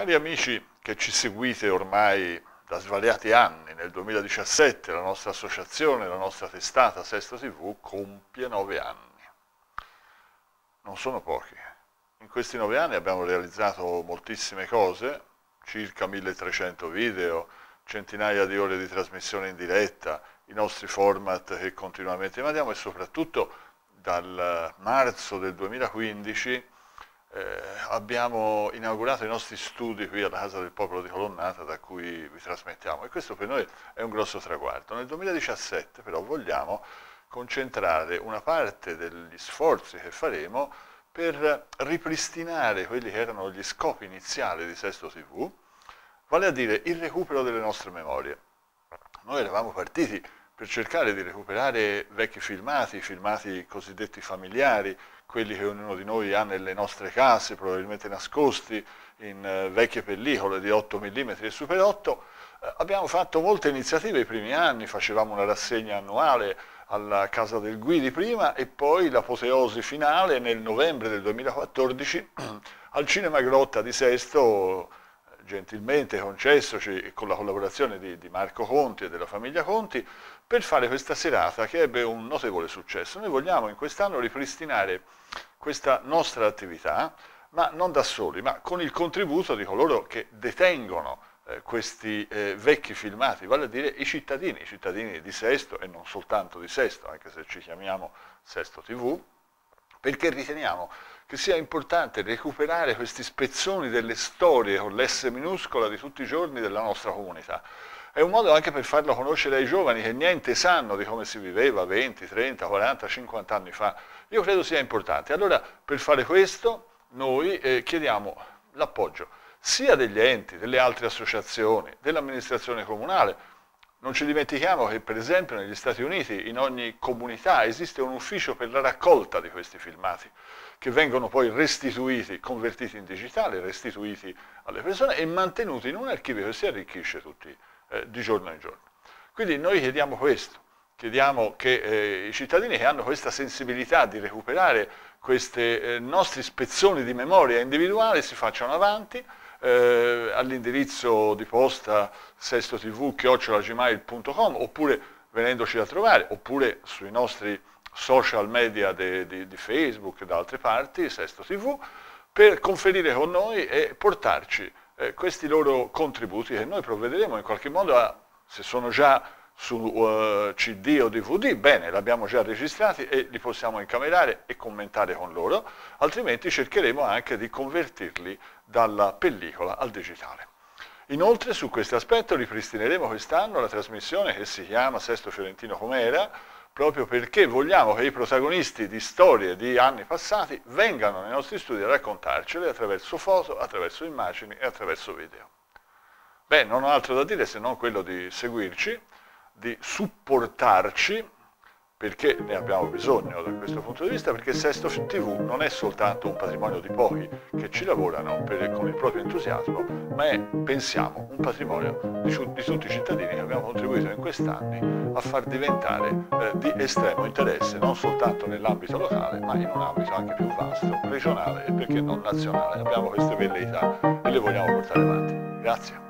Cari amici che ci seguite ormai da svariati anni, nel 2017 la nostra associazione, la nostra testata Sesto TV compie nove anni. Non sono pochi. In questi nove anni abbiamo realizzato moltissime cose, circa 1300 video, centinaia di ore di trasmissione in diretta, i nostri format che continuamente mandiamo e soprattutto dal marzo del 2015 eh, abbiamo inaugurato i nostri studi qui alla Casa del Popolo di Colonnata da cui vi trasmettiamo e questo per noi è un grosso traguardo. Nel 2017 però vogliamo concentrare una parte degli sforzi che faremo per ripristinare quelli che erano gli scopi iniziali di Sesto TV, vale a dire il recupero delle nostre memorie. Noi eravamo partiti per cercare di recuperare vecchi filmati, filmati cosiddetti familiari, quelli che ognuno di noi ha nelle nostre case, probabilmente nascosti in uh, vecchie pellicole di 8 mm e Super 8. Uh, abbiamo fatto molte iniziative i primi anni, facevamo una rassegna annuale alla Casa del Guidi prima e poi l'apoteosi finale nel novembre del 2014 al Cinema Grotta di Sesto gentilmente concessoci con la collaborazione di, di, Marco Conti e della famiglia Conti per fare questa serata che ebbe un notevole successo. Noi vogliamo in quest'anno ripristinare questa nostra attività, ma non da soli, ma con il contributo di coloro che detengono eh, questi eh, vecchi filmati, vale a dire i cittadini, i cittadini di Sesto e non soltanto di Sesto, anche se ci chiamiamo Sesto TV, perché riteniamo che sia importante recuperare questi spezzoni delle storie con l'S minuscola di tutti i giorni della nostra comunità. È un modo anche per farlo conoscere ai giovani che niente sanno di come si viveva 20, 30, 40, 50 anni fa. Io credo sia importante. Allora, per fare questo, noi eh, chiediamo l'appoggio sia degli enti, delle altre associazioni, dell'amministrazione comunale, non ci dimentichiamo che per esempio negli Stati Uniti in ogni comunità esiste un ufficio per la raccolta di questi filmati che vengono poi restituiti, convertiti in digitale, restituiti alle persone e mantenuti in un archivio che si arricchisce tutti eh, di giorno in giorno. Quindi noi chiediamo questo, chiediamo che eh, i cittadini che hanno questa sensibilità di recuperare questi eh, nostri spezzoni di memoria individuale si facciano avanti, eh, all'indirizzo di posta sestotv.gmail.com oppure venendoci a trovare, oppure sui nostri social media di Facebook e da altre parti, Sesto TV, per conferire con noi e portarci eh, questi loro contributi che noi provvederemo in qualche modo a, se sono già su uh, CD o DVD, bene, li abbiamo già registrati e li possiamo incamerare e commentare con loro, altrimenti cercheremo anche di convertirli dalla pellicola al digitale. Inoltre su questo aspetto ripristineremo quest'anno la trasmissione che si chiama Sesto Fiorentino Com'era, proprio perché vogliamo che i protagonisti di storie di anni passati vengano nei nostri studi a raccontarcele attraverso foto, attraverso immagini e attraverso video. Beh, non ho altro da dire se non quello di seguirci, di supportarci perché ne abbiamo bisogno da questo punto di vista, perché Sesto TV non è soltanto un patrimonio di pochi che ci lavorano per, con il proprio entusiasmo, ma è, pensiamo, un patrimonio di, di tutti i cittadini che abbiamo contribuito in quest'anni a far diventare eh, di estremo interesse non soltanto nell'ambito locale, ma in un ambito anche più vasto, regionale e perché non nazionale. Abbiamo queste velleità e le vogliamo portare avanti. Grazie.